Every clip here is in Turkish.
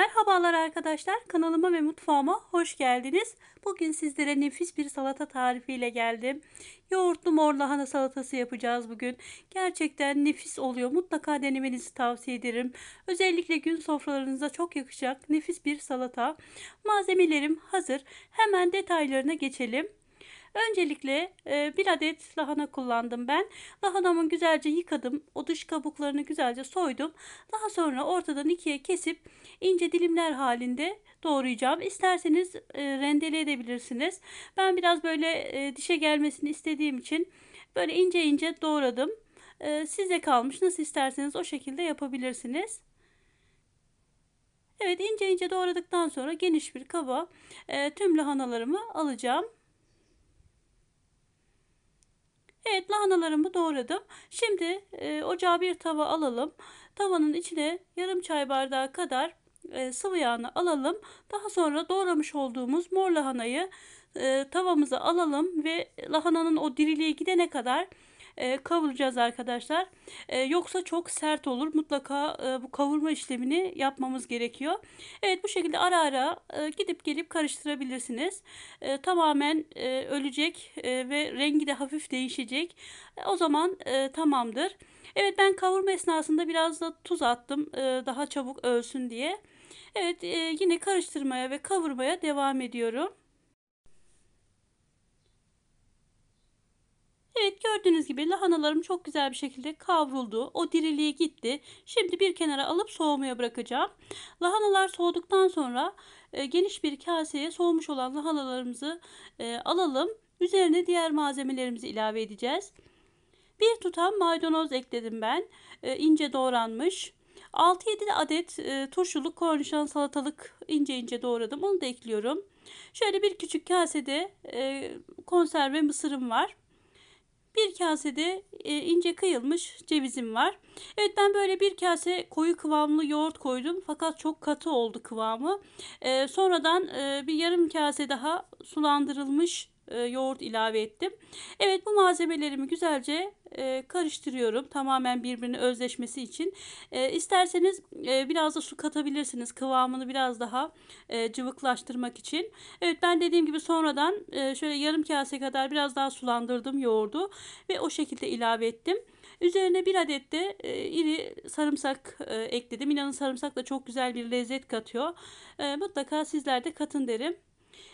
Merhabalar arkadaşlar. Kanalıma ve mutfağıma hoş geldiniz. Bugün sizlere nefis bir salata tarifiyle geldim. Yoğurtlu mor lahana salatası yapacağız bugün. Gerçekten nefis oluyor. Mutlaka denemenizi tavsiye ederim. Özellikle gün sofralarınıza çok yakışacak nefis bir salata. Malzemelerim hazır. Hemen detaylarına geçelim. Öncelikle e, bir adet lahana kullandım ben. Lahanamı güzelce yıkadım. O dış kabuklarını güzelce soydum. Daha sonra ortadan ikiye kesip ince dilimler halinde doğrayacağım. İsterseniz e, rendele edebilirsiniz. Ben biraz böyle e, dişe gelmesini istediğim için böyle ince ince doğradım. Size kalmış. Nasıl isterseniz o şekilde yapabilirsiniz. Evet ince ince doğradıktan sonra geniş bir kaba tüm lahanalarımı alacağım. Evet lahanalarımı doğradım. Şimdi e, ocağa bir tava alalım. Tavanın içine yarım çay bardağı kadar e, sıvı yağını alalım. Daha sonra doğramış olduğumuz mor lahanayı e, tavamıza alalım ve lahananın o diriliğe gidene kadar e, kavuracağız arkadaşlar. E, yoksa çok sert olur. Mutlaka e, bu kavurma işlemini yapmamız gerekiyor. Evet bu şekilde ara ara e, gidip gelip karıştırabilirsiniz. E, tamamen e, ölecek e, ve rengi de hafif değişecek. E, o zaman e, tamamdır. Evet ben kavurma esnasında biraz da tuz attım. E, daha çabuk ölsün diye. Evet e, yine karıştırmaya ve kavurmaya devam ediyorum. Evet gördüğünüz gibi lahanalarım çok güzel bir şekilde kavruldu. O diriliği gitti. Şimdi bir kenara alıp soğumaya bırakacağım. Lahanalar soğuduktan sonra e, geniş bir kaseye soğumuş olan lahanalarımızı e, alalım. Üzerine diğer malzemelerimizi ilave edeceğiz. Bir tutam maydanoz ekledim ben. E, ince doğranmış. 6-7 adet e, turşuluk kornişon salatalık ince ince doğradım. Onu da ekliyorum. Şöyle bir küçük kasede e, konserve mısırım var. Bir kasede e, ince kıyılmış cevizim var. Evet ben böyle bir kase koyu kıvamlı yoğurt koydum. Fakat çok katı oldu kıvamı. E, sonradan e, bir yarım kase daha sulandırılmış e, yoğurt ilave ettim. Evet bu malzemelerimi güzelce e, karıştırıyorum. Tamamen birbirine özleşmesi için. E, isterseniz e, biraz da su katabilirsiniz. Kıvamını biraz daha e, cıvıklaştırmak için. Evet ben dediğim gibi sonradan şöyle yarım kase kadar biraz daha sulandırdım yoğurdu. Ve o şekilde ilave ettim. Üzerine bir adet de iri sarımsak ekledim. İnanın sarımsak da çok güzel bir lezzet katıyor. Mutlaka sizler de katın derim.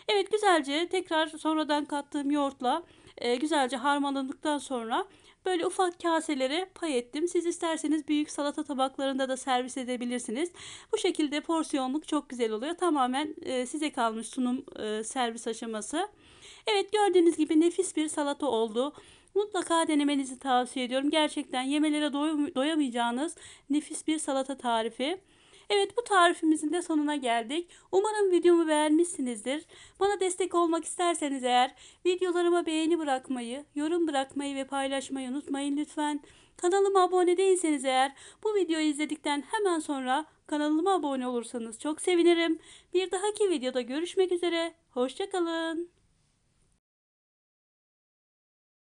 Evet güzelce tekrar sonradan kattığım yoğurtla e, güzelce harmanladıktan sonra böyle ufak kaselere pay ettim. Siz isterseniz büyük salata tabaklarında da servis edebilirsiniz. Bu şekilde porsiyonluk çok güzel oluyor. Tamamen e, size kalmış sunum e, servis aşaması. Evet gördüğünüz gibi nefis bir salata oldu. Mutlaka denemenizi tavsiye ediyorum. Gerçekten yemelere doyamayacağınız nefis bir salata tarifi. Evet bu tarifimizin de sonuna geldik. Umarım videomu beğenmişsinizdir. Bana destek olmak isterseniz eğer videolarıma beğeni bırakmayı, yorum bırakmayı ve paylaşmayı unutmayın lütfen. Kanalıma abone değilseniz eğer bu videoyu izledikten hemen sonra kanalıma abone olursanız çok sevinirim. Bir dahaki videoda görüşmek üzere. Hoşçakalın.